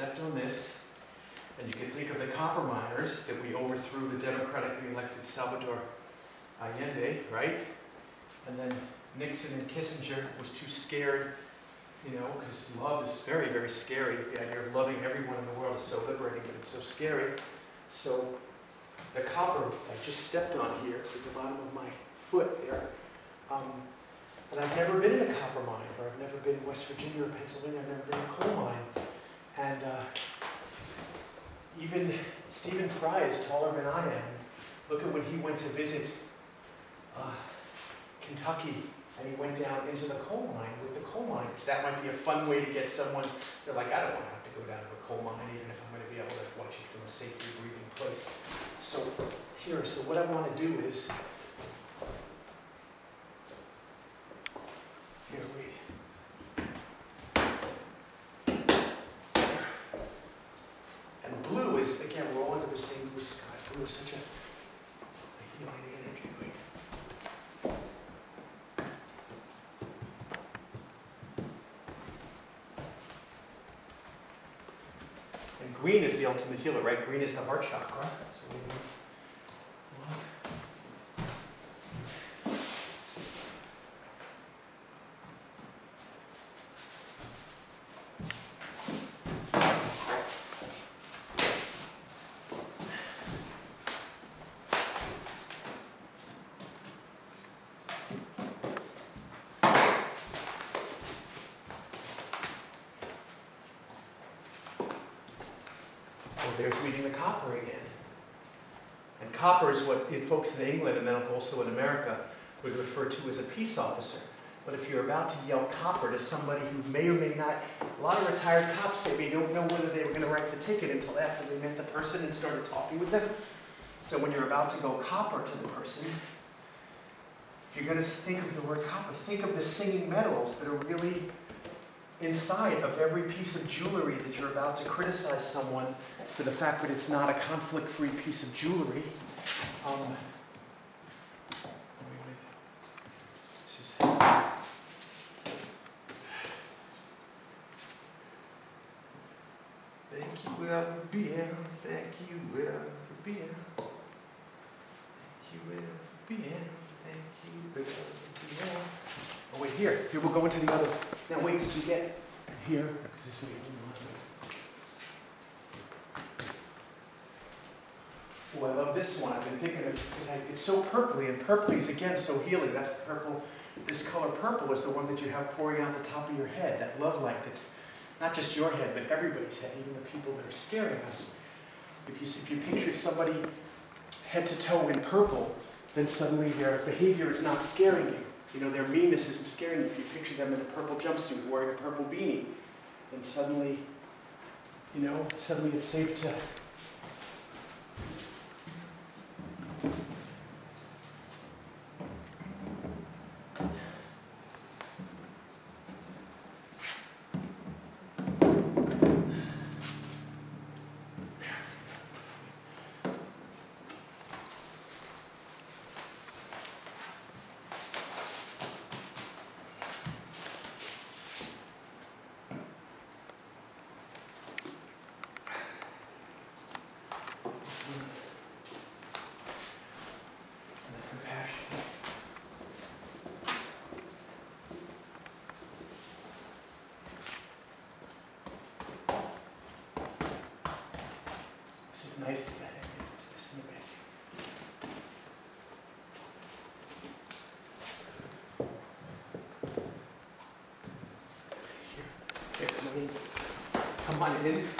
stepped on this, and you can think of the copper miners that we overthrew the democratically elected Salvador Allende, right? And then Nixon and Kissinger was too scared, you know, because love is very, very scary. The idea of loving everyone in the world is so liberating, but it's so scary. So the copper I just stepped on here at the bottom of my foot there. Um, and I've never been in a copper mine, or I've never been in West Virginia or Pennsylvania, I've never been in a coal mine. And uh, even Stephen Fry is taller than I am. Look at when he went to visit uh, Kentucky and he went down into the coal mine with the coal miners. That might be a fun way to get someone, they're like, I don't want to have to go down to a coal mine even if I'm going to be able to watch it from a safely breathing place. So here, so what I want to do is, here, wait. And blue is, again, we're all under the same blue sky. Blue is such a, a healing energy. Wait. And green is the ultimate healer, right? Green is the heart chakra. So Well, there's reading the copper again. And copper is what folks in England and then also in America would refer to as a peace officer. But if you're about to yell copper to somebody who may or may not, a lot of retired cops say they don't know whether they were going to write the ticket until after they met the person and started talking with them. So when you're about to go copper to the person, if you're going to think of the word copper, think of the singing metals that are really inside of every piece of jewelry that you're about to criticize someone for the fact that it's not a conflict-free piece of jewelry. Um, Thank you, Will, for being. Thank you, Will, for being. Thank you, Will, for being. Thank you, Will, for being. Oh, wait, here. Here, we'll go into the other. Now, wait, did you get here? Is this want? Oh, I love this one. I've been thinking of because it's so purpley, and purpley is again so healing. That's the purple. This color purple is the one that you have pouring out the top of your head. That love light that's not just your head, but everybody's head, even the people that are scaring us. If you if you pictured somebody head to toe in purple, then suddenly their behavior is not scaring you. You know, their meanness isn't scaring you. If you picture them in a purple jumpsuit wearing a purple beanie, then suddenly, you know, suddenly it's safe to and the compassion. Is nice because I didn't this in the back. Here, here. Come on in.